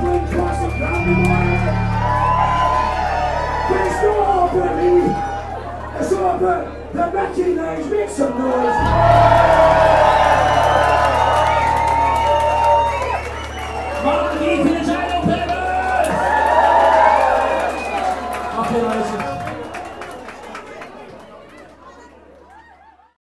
Brooklyn classic Candyman. It's not open, The Mickey Names, make some noise.